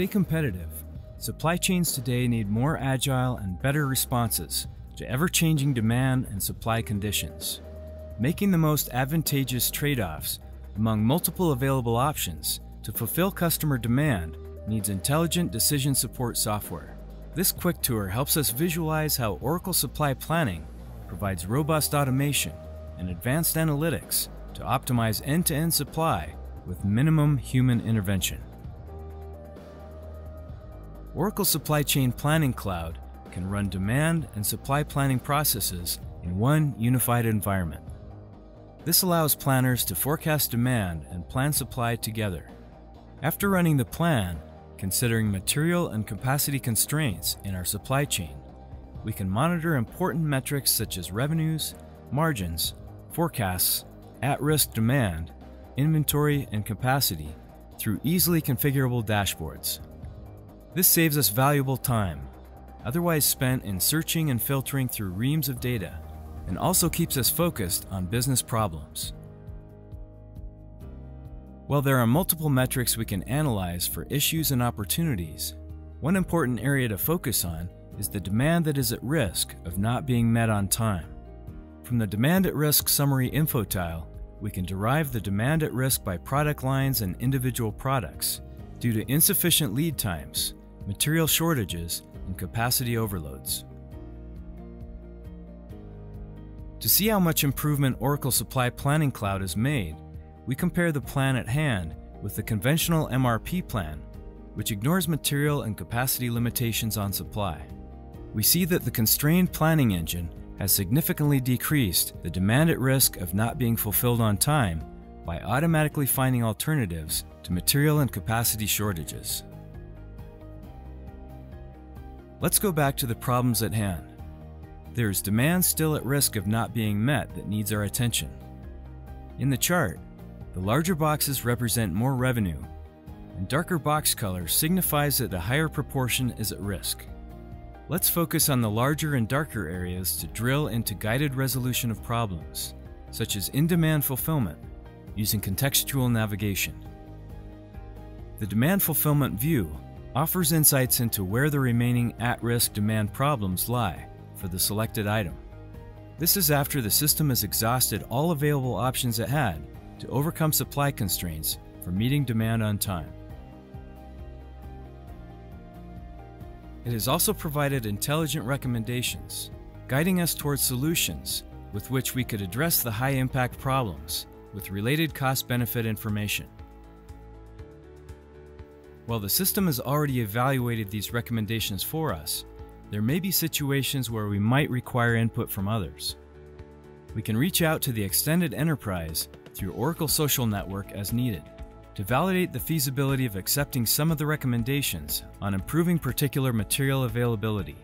stay competitive, supply chains today need more agile and better responses to ever changing demand and supply conditions. Making the most advantageous trade offs among multiple available options to fulfill customer demand needs intelligent decision support software. This quick tour helps us visualize how Oracle Supply Planning provides robust automation and advanced analytics to optimize end to end supply with minimum human intervention. Oracle Supply Chain Planning Cloud can run demand and supply planning processes in one unified environment. This allows planners to forecast demand and plan supply together. After running the plan, considering material and capacity constraints in our supply chain, we can monitor important metrics such as revenues, margins, forecasts, at risk demand, inventory, and capacity through easily configurable dashboards. This saves us valuable time, otherwise spent in searching and filtering through reams of data, and also keeps us focused on business problems. While there are multiple metrics we can analyze for issues and opportunities, one important area to focus on is the demand that is at risk of not being met on time. From the Demand at Risk Summary info tile, we can derive the demand at risk by product lines and individual products due to insufficient lead times, material shortages, and capacity overloads. To see how much improvement Oracle Supply Planning Cloud has made, we compare the plan at hand with the conventional MRP plan, which ignores material and capacity limitations on supply. We see that the constrained planning engine has significantly decreased the demand at risk of not being fulfilled on time by automatically finding alternatives to material and capacity shortages. Let's go back to the problems at hand. There is demand still at risk of not being met that needs our attention. In the chart, the larger boxes represent more revenue, and darker box color signifies that a higher proportion is at risk. Let's focus on the larger and darker areas to drill into guided resolution of problems, such as in-demand fulfillment, using contextual navigation. The demand fulfillment view offers insights into where the remaining at-risk demand problems lie for the selected item. This is after the system has exhausted all available options it had to overcome supply constraints for meeting demand on time. It has also provided intelligent recommendations, guiding us towards solutions with which we could address the high impact problems with related cost benefit information. While the system has already evaluated these recommendations for us, there may be situations where we might require input from others. We can reach out to the extended enterprise through Oracle Social Network as needed to validate the feasibility of accepting some of the recommendations on improving particular material availability,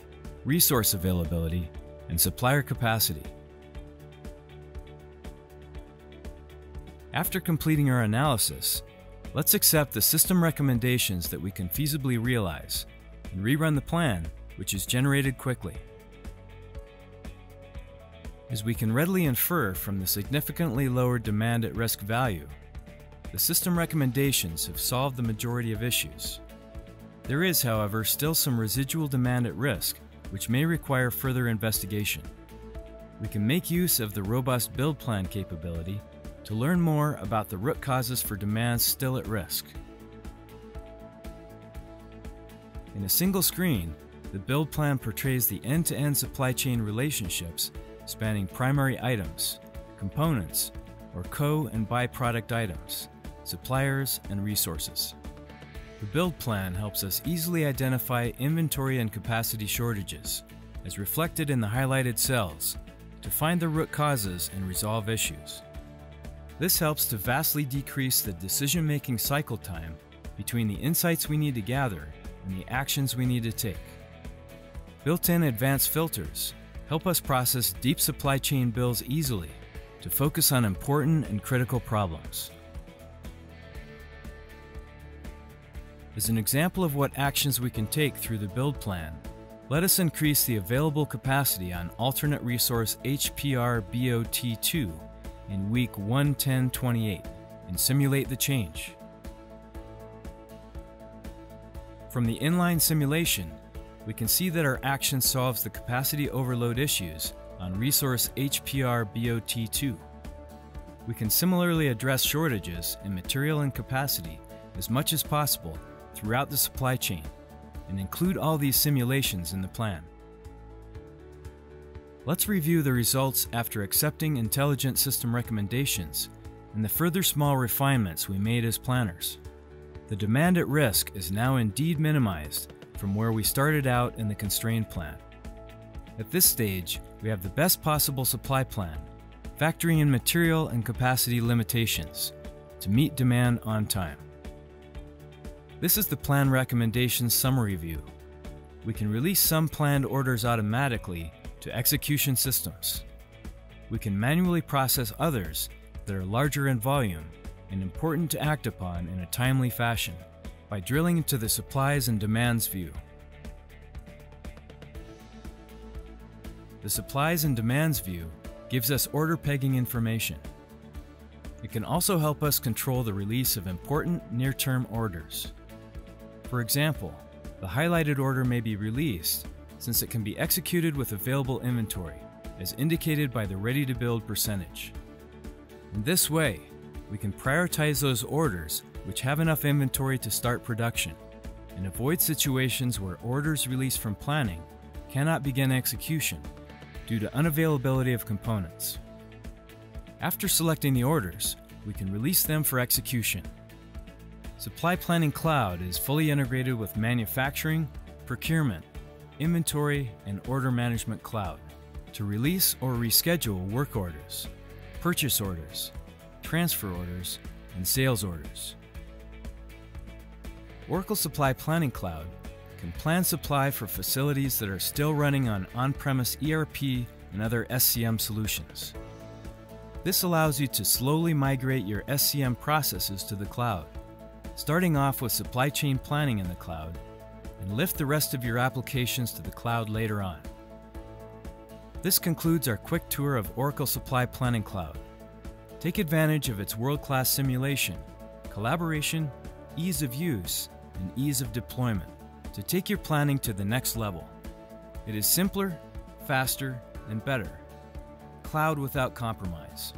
resource availability, and supplier capacity. After completing our analysis, Let's accept the system recommendations that we can feasibly realize and rerun the plan, which is generated quickly. As we can readily infer from the significantly lower demand at risk value, the system recommendations have solved the majority of issues. There is, however, still some residual demand at risk, which may require further investigation. We can make use of the robust build plan capability to learn more about the root causes for demands still at risk. In a single screen, the build plan portrays the end to end supply chain relationships spanning primary items, components, or co and byproduct items, suppliers, and resources. The build plan helps us easily identify inventory and capacity shortages, as reflected in the highlighted cells, to find the root causes and resolve issues. This helps to vastly decrease the decision making cycle time between the insights we need to gather and the actions we need to take. Built in advanced filters help us process deep supply chain bills easily to focus on important and critical problems. As an example of what actions we can take through the build plan, let us increase the available capacity on alternate resource HPR BOT2 in week 110.28 and simulate the change. From the inline simulation, we can see that our action solves the capacity overload issues on resource HPR BOT2. We can similarly address shortages in material and capacity as much as possible throughout the supply chain and include all these simulations in the plan. Let's review the results after accepting intelligent system recommendations and the further small refinements we made as planners. The demand at risk is now indeed minimized from where we started out in the constrained plan. At this stage, we have the best possible supply plan, factoring in material and capacity limitations to meet demand on time. This is the plan recommendations summary view. We can release some planned orders automatically to execution systems. We can manually process others that are larger in volume and important to act upon in a timely fashion by drilling into the supplies and demands view. The supplies and demands view gives us order pegging information. It can also help us control the release of important near-term orders. For example, the highlighted order may be released since it can be executed with available inventory, as indicated by the ready-to-build percentage. In this way, we can prioritize those orders which have enough inventory to start production and avoid situations where orders released from planning cannot begin execution due to unavailability of components. After selecting the orders, we can release them for execution. Supply Planning Cloud is fully integrated with Manufacturing, Procurement, Inventory, and Order Management Cloud to release or reschedule work orders, purchase orders, transfer orders, and sales orders. Oracle Supply Planning Cloud can plan supply for facilities that are still running on on-premise ERP and other SCM solutions. This allows you to slowly migrate your SCM processes to the cloud, starting off with supply chain planning in the cloud, and lift the rest of your applications to the cloud later on. This concludes our quick tour of Oracle Supply Planning Cloud. Take advantage of its world-class simulation, collaboration, ease of use, and ease of deployment to take your planning to the next level. It is simpler, faster, and better. Cloud without compromise.